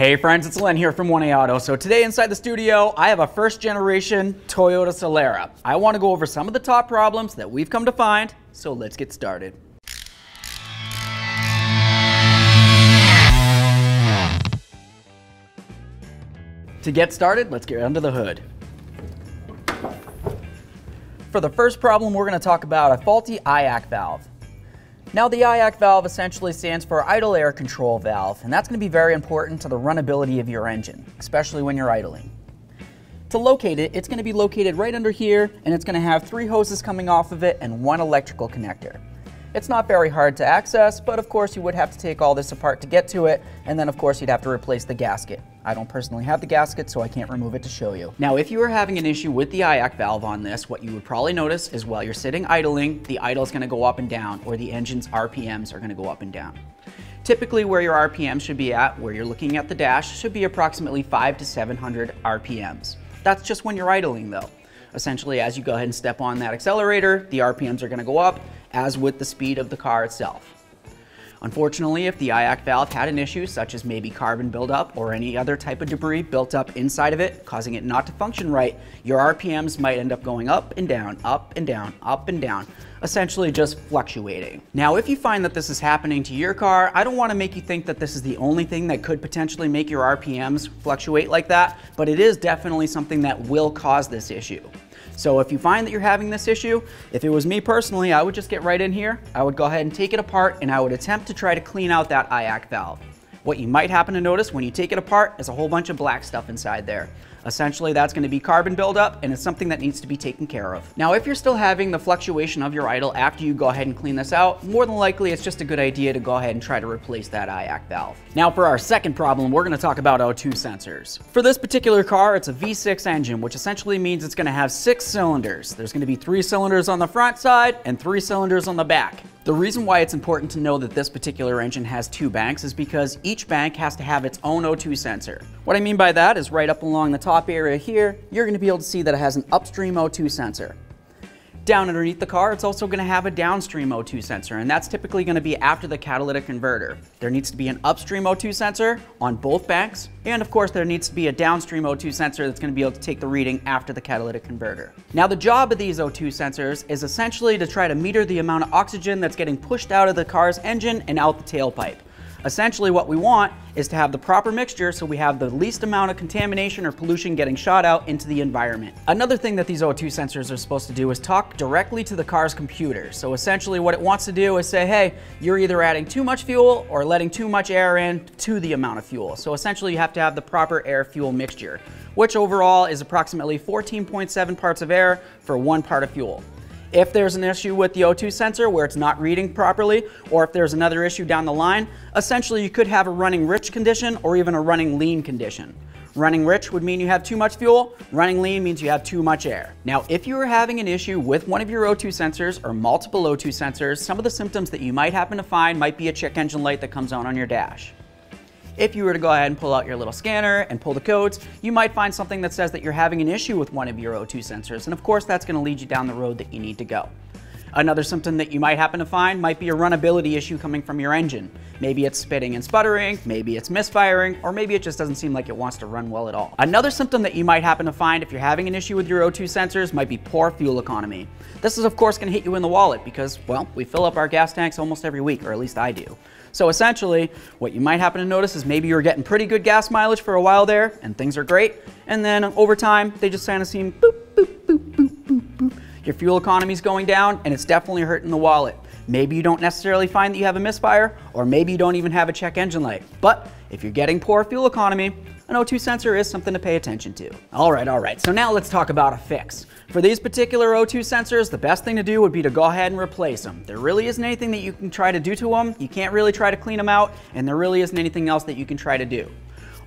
Hey friends, it's Len here from 1A Auto. So today inside the studio, I have a first generation Toyota Solara. I want to go over some of the top problems that we've come to find, so let's get started. To get started, let's get under the hood. For the first problem, we're going to talk about a faulty IAC valve. Now the IAC valve essentially stands for idle air control valve, and that's going to be very important to the runnability of your engine, especially when you're idling. To locate it, it's going to be located right under here, and it's going to have three hoses coming off of it and one electrical connector. It's not very hard to access, but of course you would have to take all this apart to get to it, and then of course you'd have to replace the gasket. I don't personally have the gasket, so I can't remove it to show you. Now, if you are having an issue with the IAC valve on this, what you would probably notice is while you're sitting idling, the idle is gonna go up and down, or the engine's RPMs are gonna go up and down. Typically where your RPM should be at, where you're looking at the dash, should be approximately five to 700 RPMs. That's just when you're idling though. Essentially, as you go ahead and step on that accelerator, the RPMs are gonna go up, as with the speed of the car itself. Unfortunately, if the IAC valve had an issue, such as maybe carbon buildup or any other type of debris built up inside of it, causing it not to function right, your RPMs might end up going up and down, up and down, up and down, essentially just fluctuating. Now, if you find that this is happening to your car, I don't wanna make you think that this is the only thing that could potentially make your RPMs fluctuate like that, but it is definitely something that will cause this issue. So if you find that you're having this issue, if it was me personally, I would just get right in here. I would go ahead and take it apart and I would attempt to try to clean out that IAC valve. What you might happen to notice when you take it apart is a whole bunch of black stuff inside there. Essentially, that's going to be carbon buildup, and it's something that needs to be taken care of. Now, if you're still having the fluctuation of your idle after you go ahead and clean this out, more than likely it's just a good idea to go ahead and try to replace that IAC valve. Now, for our second problem, we're going to talk about O2 sensors. For this particular car, it's a V6 engine, which essentially means it's going to have six cylinders. There's going to be three cylinders on the front side and three cylinders on the back. The reason why it's important to know that this particular engine has two banks is because each bank has to have its own O2 sensor. What I mean by that is right up along the top area here, you're going to be able to see that it has an upstream O2 sensor. Down underneath the car, it's also going to have a downstream O2 sensor, and that's typically going to be after the catalytic converter. There needs to be an upstream O2 sensor on both banks, and of course there needs to be a downstream O2 sensor that's going to be able to take the reading after the catalytic converter. Now the job of these O2 sensors is essentially to try to meter the amount of oxygen that's getting pushed out of the car's engine and out the tailpipe. Essentially what we want is to have the proper mixture so we have the least amount of contamination or pollution getting shot out into the environment. Another thing that these O2 sensors are supposed to do is talk directly to the car's computer. So essentially what it wants to do is say, hey, you're either adding too much fuel or letting too much air in to the amount of fuel. So essentially you have to have the proper air-fuel mixture, which overall is approximately 14.7 parts of air for one part of fuel. If there's an issue with the O2 sensor where it's not reading properly, or if there's another issue down the line, essentially you could have a running rich condition or even a running lean condition. Running rich would mean you have too much fuel. Running lean means you have too much air. Now, if you are having an issue with one of your O2 sensors or multiple O2 sensors, some of the symptoms that you might happen to find might be a check engine light that comes on on your dash. If you were to go ahead and pull out your little scanner and pull the codes, you might find something that says that you're having an issue with one of your O2 sensors, and of course that's going to lead you down the road that you need to go. Another symptom that you might happen to find might be a runnability issue coming from your engine. Maybe it's spitting and sputtering, maybe it's misfiring, or maybe it just doesn't seem like it wants to run well at all. Another symptom that you might happen to find if you're having an issue with your O2 sensors might be poor fuel economy. This is of course going to hit you in the wallet because, well, we fill up our gas tanks almost every week, or at least I do. So essentially, what you might happen to notice is maybe you're getting pretty good gas mileage for a while there, and things are great, and then over time, they just kind of seem boop, boop, boop, boop, boop, boop. Your fuel economy is going down, and it's definitely hurting the wallet. Maybe you don't necessarily find that you have a misfire, or maybe you don't even have a check engine light. But if you're getting poor fuel economy, an O2 sensor is something to pay attention to. All right, all right, so now let's talk about a fix. For these particular O2 sensors, the best thing to do would be to go ahead and replace them. There really isn't anything that you can try to do to them. You can't really try to clean them out, and there really isn't anything else that you can try to do.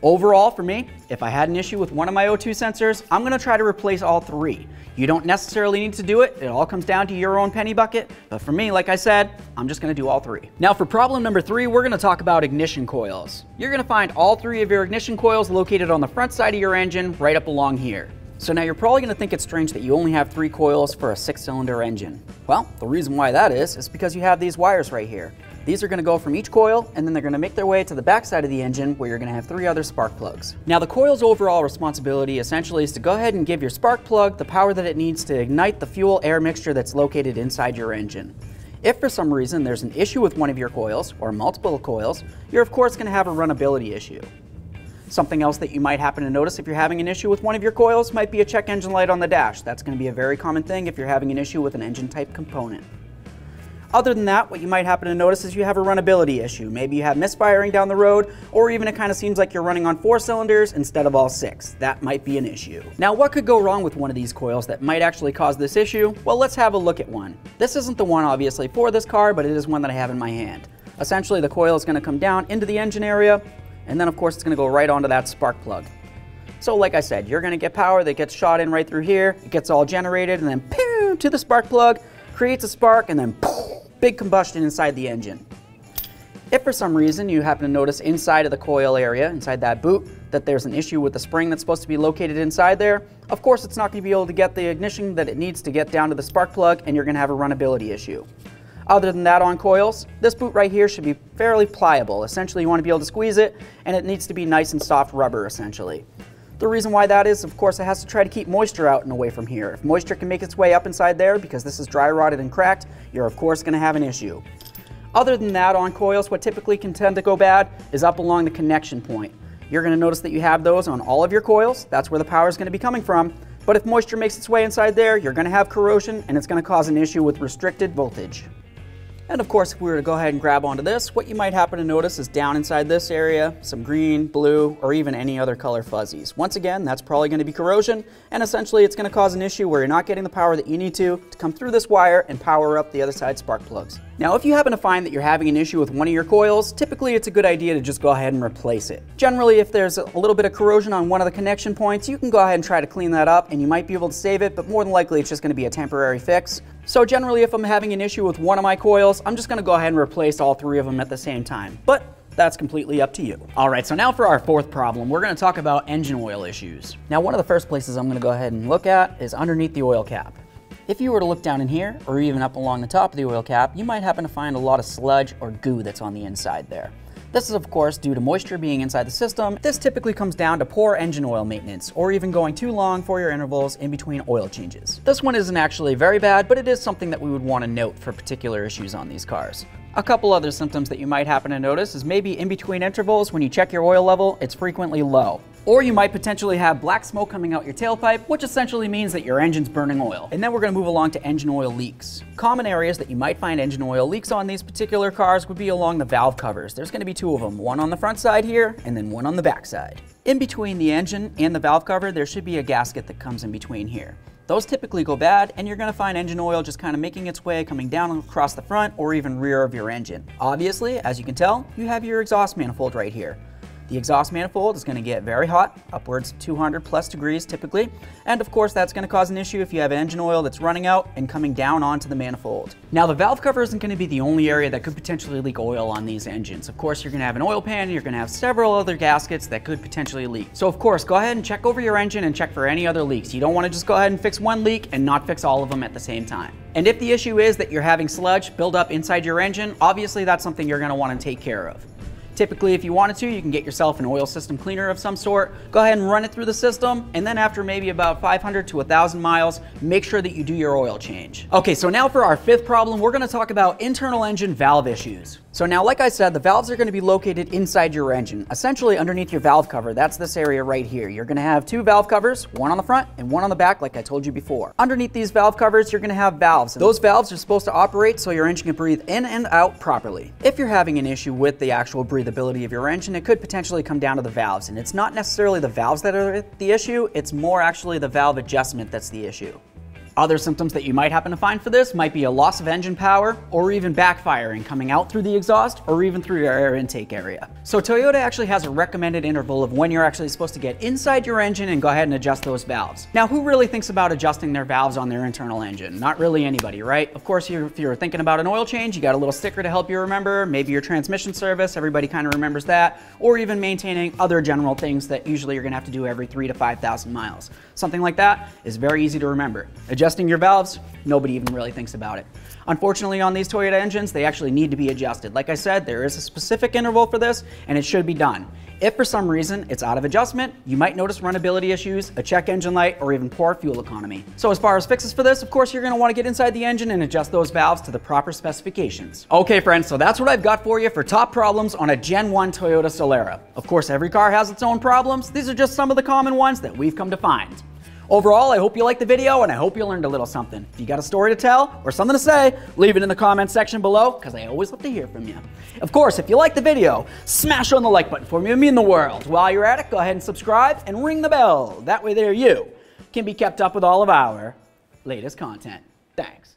Overall, for me, if I had an issue with one of my O2 sensors, I'm gonna try to replace all three. You don't necessarily need to do it. It all comes down to your own penny bucket. But for me, like I said, I'm just gonna do all three. Now for problem number three, we're gonna talk about ignition coils. You're gonna find all three of your ignition coils located on the front side of your engine right up along here. So now you're probably gonna think it's strange that you only have three coils for a six cylinder engine. Well, the reason why that is, is because you have these wires right here. These are going to go from each coil and then they're going to make their way to the backside of the engine where you're going to have three other spark plugs. Now the coil's overall responsibility essentially is to go ahead and give your spark plug the power that it needs to ignite the fuel air mixture that's located inside your engine. If for some reason there's an issue with one of your coils or multiple coils, you're of course going to have a runnability issue. Something else that you might happen to notice if you're having an issue with one of your coils might be a check engine light on the dash. That's going to be a very common thing if you're having an issue with an engine type component. Other than that, what you might happen to notice is you have a runnability issue. Maybe you have misfiring down the road, or even it kind of seems like you're running on four cylinders instead of all six. That might be an issue. Now, what could go wrong with one of these coils that might actually cause this issue? Well, let's have a look at one. This isn't the one obviously for this car, but it is one that I have in my hand. Essentially, the coil is going to come down into the engine area, and then of course it's going to go right onto that spark plug. So like I said, you're going to get power that gets shot in right through here, it gets all generated, and then pew, to the spark plug, creates a spark, and then poof, big combustion inside the engine. If for some reason you happen to notice inside of the coil area, inside that boot, that there's an issue with the spring that's supposed to be located inside there, of course it's not going to be able to get the ignition that it needs to get down to the spark plug and you're going to have a runnability issue. Other than that on coils, this boot right here should be fairly pliable. Essentially you want to be able to squeeze it and it needs to be nice and soft rubber essentially. The reason why that is, of course, it has to try to keep moisture out and away from here. If moisture can make its way up inside there because this is dry rotted and cracked, you're of course going to have an issue. Other than that on coils, what typically can tend to go bad is up along the connection point. You're going to notice that you have those on all of your coils. That's where the power is going to be coming from. But if moisture makes its way inside there, you're going to have corrosion and it's going to cause an issue with restricted voltage. And of course, if we were to go ahead and grab onto this, what you might happen to notice is down inside this area, some green, blue, or even any other color fuzzies. Once again, that's probably going to be corrosion, and essentially it's going to cause an issue where you're not getting the power that you need to to come through this wire and power up the other side spark plugs. Now, if you happen to find that you're having an issue with one of your coils, typically it's a good idea to just go ahead and replace it. Generally, if there's a little bit of corrosion on one of the connection points, you can go ahead and try to clean that up and you might be able to save it, but more than likely it's just going to be a temporary fix. So generally, if I'm having an issue with one of my coils, I'm just going to go ahead and replace all three of them at the same time. But that's completely up to you. All right, so now for our fourth problem, we're gonna talk about engine oil issues. Now, one of the first places I'm gonna go ahead and look at is underneath the oil cap. If you were to look down in here, or even up along the top of the oil cap, you might happen to find a lot of sludge or goo that's on the inside there. This is of course due to moisture being inside the system. This typically comes down to poor engine oil maintenance, or even going too long for your intervals in between oil changes. This one isn't actually very bad, but it is something that we would want to note for particular issues on these cars. A couple other symptoms that you might happen to notice is maybe in between intervals when you check your oil level, it's frequently low. Or you might potentially have black smoke coming out your tailpipe, which essentially means that your engine's burning oil. And then we're gonna move along to engine oil leaks. Common areas that you might find engine oil leaks on these particular cars would be along the valve covers. There's gonna be two of them, one on the front side here, and then one on the back side. In between the engine and the valve cover, there should be a gasket that comes in between here. Those typically go bad, and you're gonna find engine oil just kind of making its way, coming down across the front or even rear of your engine. Obviously, as you can tell, you have your exhaust manifold right here. The exhaust manifold is going to get very hot, upwards 200 plus degrees typically, and of course that's going to cause an issue if you have engine oil that's running out and coming down onto the manifold. Now the valve cover isn't going to be the only area that could potentially leak oil on these engines. Of course you're going to have an oil pan, you're going to have several other gaskets that could potentially leak. So of course go ahead and check over your engine and check for any other leaks. You don't want to just go ahead and fix one leak and not fix all of them at the same time. And if the issue is that you're having sludge build up inside your engine, obviously that's something you're going to want to take care of. Typically, if you wanted to, you can get yourself an oil system cleaner of some sort. Go ahead and run it through the system, and then after maybe about 500 to 1,000 miles, make sure that you do your oil change. Okay, so now for our fifth problem, we're gonna talk about internal engine valve issues. So now, like I said, the valves are going to be located inside your engine, essentially underneath your valve cover. That's this area right here. You're going to have two valve covers, one on the front and one on the back, like I told you before. Underneath these valve covers, you're going to have valves. Those valves are supposed to operate so your engine can breathe in and out properly. If you're having an issue with the actual breathability of your engine, it could potentially come down to the valves. And it's not necessarily the valves that are the issue, it's more actually the valve adjustment that's the issue. Other symptoms that you might happen to find for this might be a loss of engine power or even backfiring coming out through the exhaust or even through your air intake area. So Toyota actually has a recommended interval of when you're actually supposed to get inside your engine and go ahead and adjust those valves. Now, who really thinks about adjusting their valves on their internal engine? Not really anybody, right? Of course, if you're thinking about an oil change, you got a little sticker to help you remember, maybe your transmission service, everybody kind of remembers that, or even maintaining other general things that usually you're gonna have to do every three to 5,000 miles. Something like that is very easy to remember. Adjust Adjusting your valves, nobody even really thinks about it. Unfortunately, on these Toyota engines, they actually need to be adjusted. Like I said, there is a specific interval for this, and it should be done. If for some reason it's out of adjustment, you might notice runnability issues, a check engine light, or even poor fuel economy. So as far as fixes for this, of course, you're gonna wanna get inside the engine and adjust those valves to the proper specifications. Okay, friends, so that's what I've got for you for top problems on a Gen 1 Toyota Solara. Of course, every car has its own problems. These are just some of the common ones that we've come to find. Overall, I hope you liked the video and I hope you learned a little something. If you got a story to tell or something to say, leave it in the comments section below because I always love to hear from you. Of course, if you like the video, smash on the like button for me. and me mean the world. While you're at it, go ahead and subscribe and ring the bell. That way there you can be kept up with all of our latest content. Thanks.